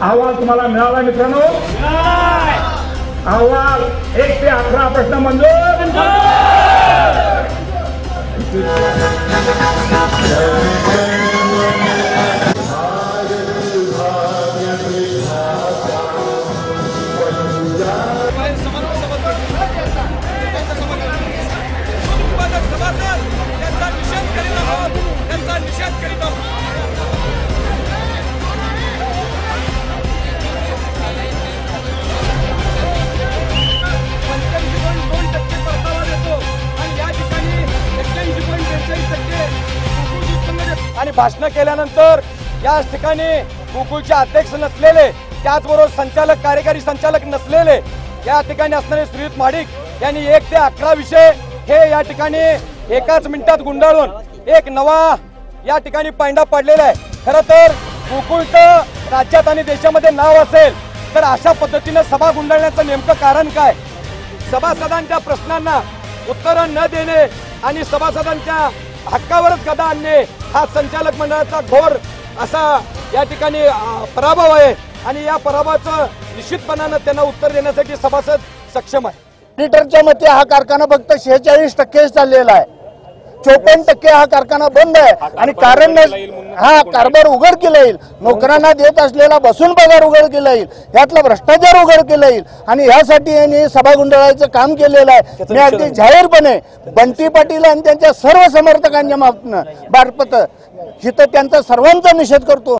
अहवाल तुम्हाला मिळाला मित्रांनो? अहवाल एक ते अकरा प्रश्न मंजूर. उत्पादक सभासद आणि भाषण केल्यानंतर याच ठिकाणी गोकुळचे अध्यक्ष नसलेले त्याचबरोबर संचालक कार्यकारी संचालक नसलेले या ठिकाणी असणारे श्रीयुत माडिक यांनी एक ते अकरा विषय हे या ठिकाणी एकाच मिनिटात गुंडाळून एक नवा या ठिकाणी पैंडा पडलेला आहे. खरं तर गोकुळचं राज्यात आणि देशामध्ये नाव असेल तर अशा पद्धतीनं सभा गुंडाळण्याचं नेमकं कारण काय? सभासदांच्या प्रश्नांना उत्तरं न देणे आणि सभासदांच्या हक्कावरच गदा आणणे हा संचालक मंडळाचा घोर असा या ठिकाणी पराभव आहे. आणि या पराभवाचं निश्चितपणानं त्यांना उत्तर देण्यासाठी सभासद सक्षम आहे ऑडिटरच्या मते हा कारखाना फक्त शेहेचाळीस टक्केच चाललेला आहे. चोपन्न टक्के हा कारखाना बंद आहे. आणि कारण हा कारभार उघड केला येईल. नोकरांना देत असलेला बसून पगार उघड केला येईल. यातला भ्रष्टाचार उघड केला येईल. आणि यासाठी यांनी सभा गुंडाळायचं काम केलेलं आहे. मी अगदी जाहीरपणे बंटी पाटील आणि त्यांच्या सर्व समर्थकांच्या बारपत हिथं त्यांचा सर्वांचा निषेध करतो.